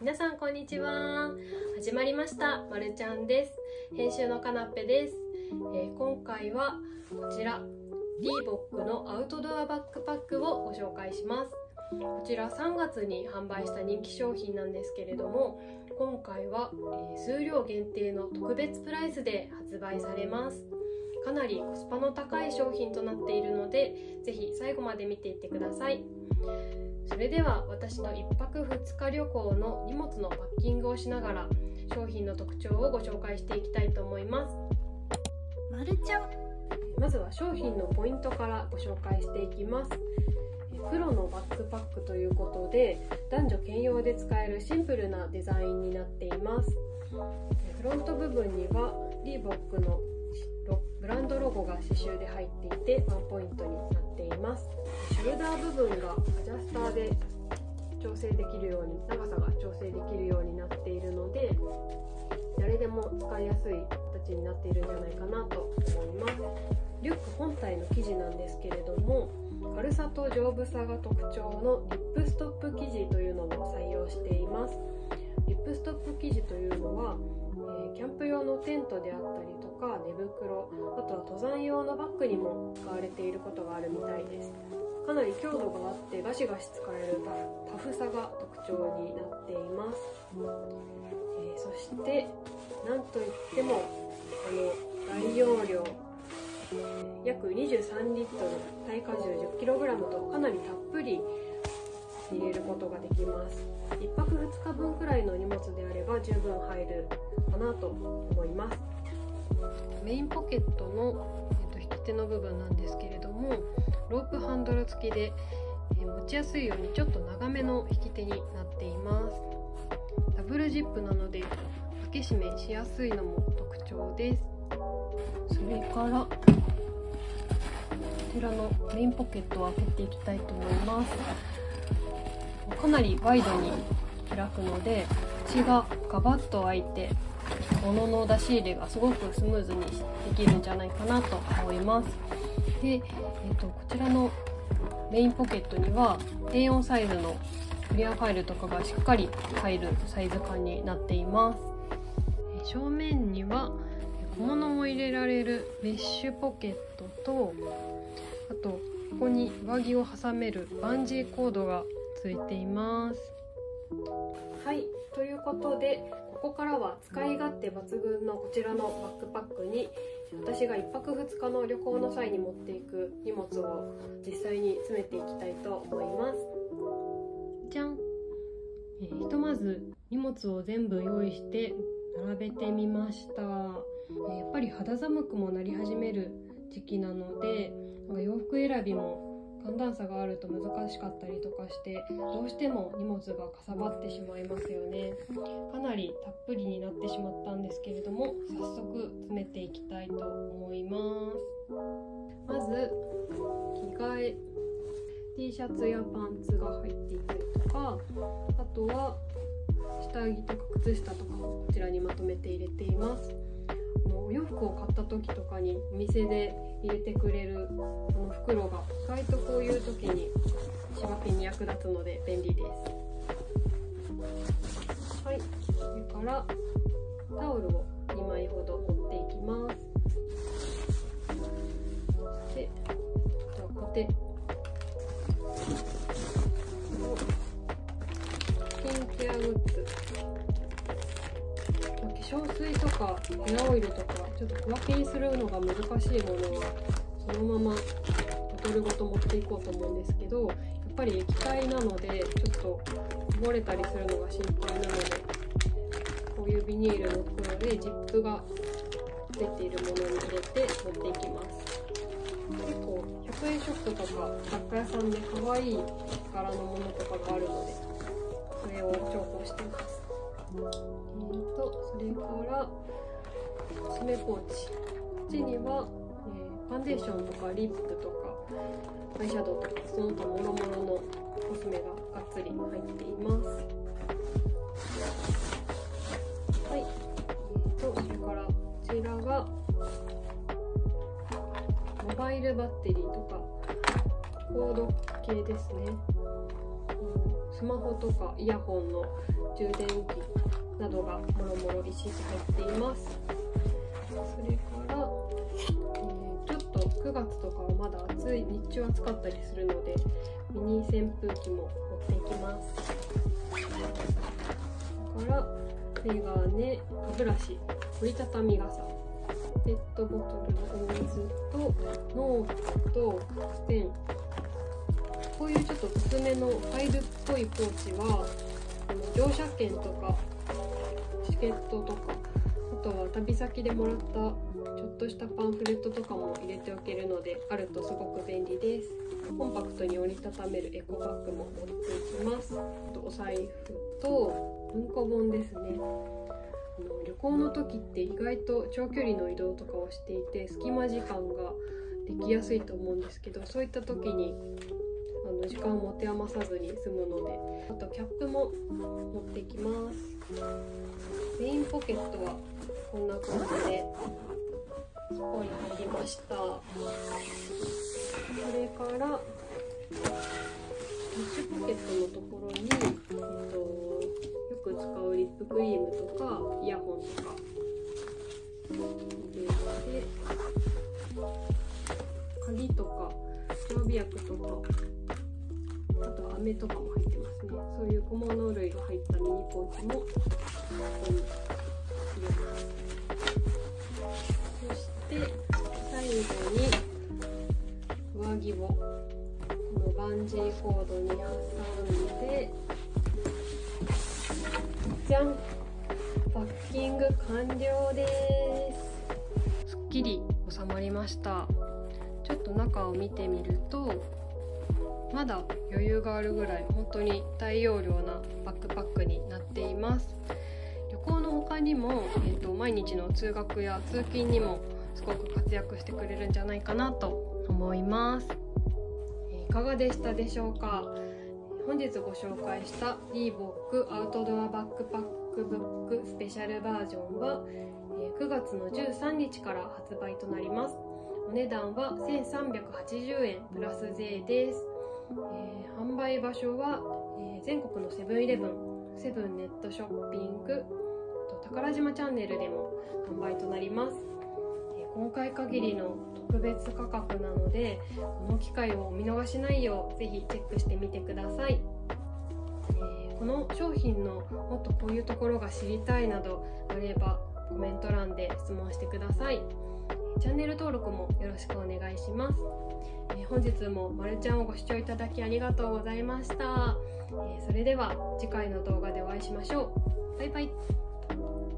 皆さんこんにちは。始まりました。まるちゃんです。編集のかなっぺです、えー、今回はこちら。リーボックのアウトドアバックパックをご紹介します。こちら3月に販売した人気商品なんですけれども今回は、え、数量限定の特別プライスで発売されます。かなりコスパの高い商品となっているのでぜひ最後まで見ていってください。それでは私の1泊2日旅行の荷物のパッキングをしながら商品の特徴をご紹介していきたいと思います。まるちゃん。まずは商品のポイントからご紹介していきます。黒のバックパックということで男女兼用で使えるシンプルなデザインになっています。フロント部分にはリーボックのブランドロゴが刺繍で入っていてワンポイントになっていますショルダー部分がアジャスターで調整できるように長さが調整できるようになっているので誰でも使いやすい形になっているんじゃないかなと思います。リュック本体の生地なんですけれども軽さと丈夫さが特徴のリップストップ生地というのを採用しています。リップストップ生地というのは、えー、キャンプ用のテントであったりとか寝袋あとは登山用のバッグにも使われていることがあるみたいです。かなり強度があってガシガシ使えるタフさが特徴になっています、えー、そしてなんといってもあの大容量約23リットル耐荷重 10kg とかなりたっぷり入れることができます。1泊2日分くらいの荷物であれば十分入るかなと思います。メインポケットの、えーと、引き手の部分なんですけれどもロープハンドル付きで、え、持ちやすいようにちょっと長めの引き手になっています。ダブルジップなので開け閉めしやすいのも特徴です。それからこちらのメインポケットを開けていきたいと思います。かなりワイドに開くので口がガバッと開いて物の出し入れがすごくスムーズにできるんじゃないかなと思います。で、えーと、こちらのメインポケットには A4 サイズのクリアファイルとかがしっかり入るサイズ感になっています。正面には小物を入れられるメッシュポケットとあとここに上着を挟めるバンジーコードがついています。はいということでここからは使い勝手抜群のこちらのバックパックに私が1泊2日の旅行の際に持っていく荷物を実際に詰めていきたいと思います。じゃん、えー、ひとまず荷物を全部用意して並べてみました、えー、やっぱり肌寒くもなり始める時期なのでなんか洋服選びも寒暖差があると難しかったりとかしてどうしても荷物がかさばってしまいますよね。かなりたっぷりになってしまったんですけれども早速詰めていきたいと思います。まず着替え T シャツやパンツが入っていたりとかあとは下着とか靴下とかこちらにまとめて入れています。お洋服を買った時とかにお店で入れてくれるこの袋が意外とこういう時に仕分けに役立つので便利です。はい。それからタオルを2枚ほど持っていきます。そしてあとは化粧水とかヘアオイルとかちょっと小分けにするのが難しいものはそのままボトルごと持っていこうと思うんですけどやっぱり液体なのでちょっと漏れたりするのが心配なのでこういうビニールの袋でジップが出ているものに入れて持っていきます。結構100円ショップとか雑貨屋さんで可愛い柄のものとかがあるのでそれを重宝してます。とそれから爪ポーチ。こっちには、えー、ファンデーションとかリップとかアイシャドウとかその他もろもろのコスメががっつり入っています。はい、えーと、それからこちらがモバイルバッテリーとかコード系ですね、スマホとかイヤホンの充電器。などがもろもろ一式入っています。それから、えー、ちょっと9月とかはまだ暑い日中暑かったりするのでミニ扇風機も持っていきます。それからメガネ歯ブラシ折りたたみ傘ペットボトルのお水とノートとペン。こういうちょっと薄めのファイルっぽいポーチは乗車券とかチケットとかあとは旅先でもらったちょっとしたパンフレットとかも入れておけるのであるとすごく便利です。コンパクトに折りたためるエコバッグも持っていきます。あとお財布と文庫本ですね。旅行の時って意外と長距離の移動とかをしていて隙間時間ができやすいと思うんですけどそういった時にの時間を持て余さずに済むのであとキャップも持っていきます。メインポケットはこんな感じでここに入りました。それからティッシュポケットのところに、えっと、よく使うリップクリームとかイヤホンとか。入れて鍵とか常備薬とか。あとは飴とかも入ってますねそういう小物類が入ったミニポーチもここに入れますそして最後に上着をこのバンジーコードに挟んでじゃんパッキング完了ですすっきり収まりました。ちょっと中を見てみるとまだ余裕があるぐらい本当に大容量なバックパックになっています。旅行の他にも、えーと、毎日の通学や通勤にもすごく活躍してくれるんじゃないかなと思います。いかがでしたでしょうか？本日ご紹介したリーボックアウトドアバックパックブックスペシャルバージョンは9月の13日から発売となります。お値段は1380円プラス税です。えー、販売場所は、えー、全国のセブンイレブンセブンネットショッピング宝島チャンネルでも販売となります、えー、今回限りの特別価格なのでこの機会をお見逃しないようぜひチェックしてみてください、えこの商品のもっとこういうところが知りたいなどあればコメント欄で質問してください。チャンネル登録もよろしくお願いします。え本日もまるちゃんをご視聴いただきありがとうございました、えそれでは次回の動画でお会いしましょう。バイバイ。